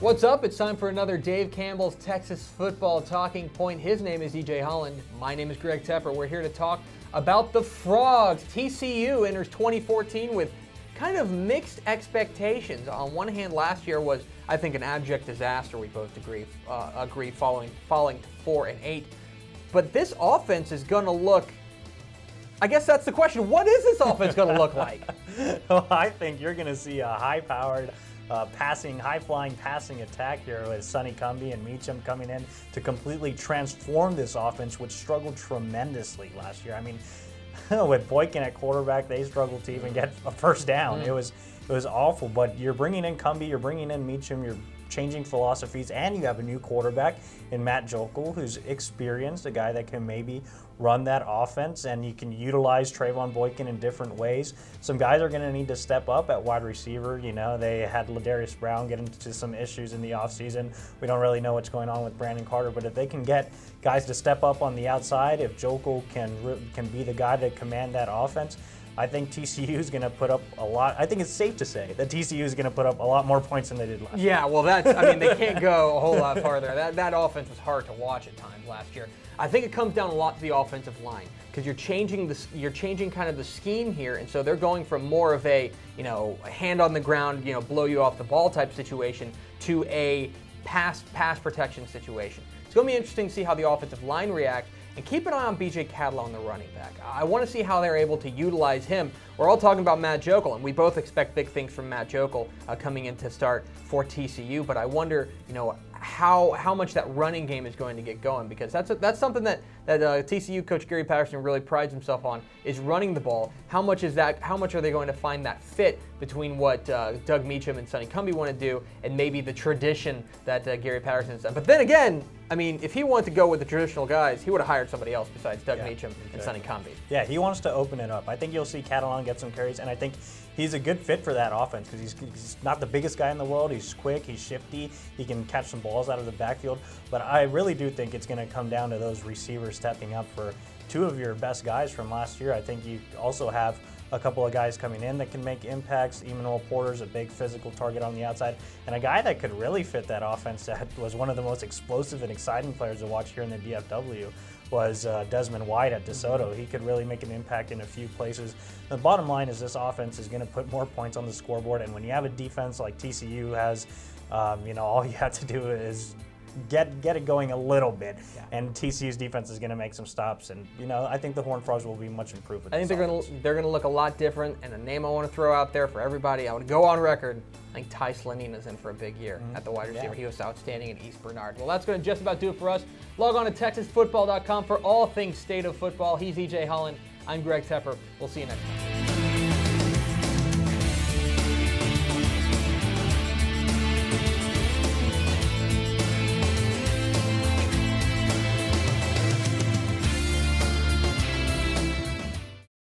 What's up? It's time for another Dave Campbell's Texas Football Talking Point. His name is EJ Holland. My name is Greg Tepper. We're here to talk about the Frogs. TCU enters 2014 with kind of mixed expectations. On one hand, last year was, I think, an abject disaster. We both agree, uh, agree following, falling to four and eight. But this offense is going to look. I guess that's the question. What is this offense going to look like? well, I think you're going to see a high-powered uh, passing, high flying passing attack here with Sonny Cumbie and Meacham coming in to completely transform this offense, which struggled tremendously last year. I mean, with Boykin at quarterback, they struggled to even get a first down. Mm. It was it was awful. But you're bringing in Cumbie, you're bringing in Meacham, you're changing philosophies, and you have a new quarterback in Matt Joeckel, who's experienced, a guy that can maybe run that offense, and you can utilize Trevone Boykin in different ways. Some guys are going to need to step up at wide receiver. You know, they had Ladarius Brown get into some issues in the offseason. We don't really know what's going on with Brandon Carter, but if they can get guys to step up on the outside, if Joeckel can can be the guy to command that offense, I think TCU is going to put up a lot. I think it's safe to say that TCU is going to put up a lot more points than they did last yeah, year. Yeah, well, that's. I mean, they can't go a whole lot farther. That that offense was hard to watch at times last year. I think it comes down a lot to the offensive line because you're changing the you're changing kind of the scheme here, and so they're going from more of a you know hand on the ground, you know, blow you off the ball type situation to a pass pass protection situation. It's going to be interesting to see how the offensive line react and keep an eye on BJ Catalon on the running back. I want to see how they're able to utilize him. We're all talking about Matt Joeckel, and we both expect big things from Matt Joeckel uh, coming in to start for TCU. But I wonder, you know, how how much that running game is going to get going because that's a, that's something that that uh, TCU coach Gary Patterson really prides himself on is running the ball. How much is that? How much are they going to find that fit between what uh, Doug Meacham and Sonny Cumbie want to do and maybe the tradition that uh, Gary Patterson has done? But then again, I mean, if he wanted to go with the traditional guys, he would have hired somebody else besides Doug yeah, Meacham and Sonny Cumbie. Yeah, he wants to open it up. I think you'll see Catalon get some carries, and I think he's a good fit for that offense because he's, he's, not the biggest guy in the world. He's quick, he's shifty, he can catch some balls out of the backfield. But I really do think it's going to come down to those receivers stepping up for two of your best guys from last year. I think you also have a couple of guys coming in that can make impacts. Emmanuel Porter's a big physical target on the outside, and a guy that could really fit that offense that was one of the most explosive and exciting players to watch here in the DFW was uh, Desmon White at DeSoto. He could really make an impact in a few places. The bottom line is this offense is going to put more points on the scoreboard, and when you have a defense like TCU has, um, you know, all you have to do is get get it going a little bit. Yeah. And TCU's defense is going to make some stops, and you know I think the Horned Frogs will be much improved. I think they're going to they're going to look a lot different. And a name I want to throw out there for everybody, I want to go on record. I think Ty is in for a big year mm-hmm. at the wide receiver. Yeah. He was outstanding in East Bernard. Well, that's going to just about do it for us. Log on to TexasFootball.com for all things state of football. He's EJ Holland. I'm Greg Tepper. We'll see you next time.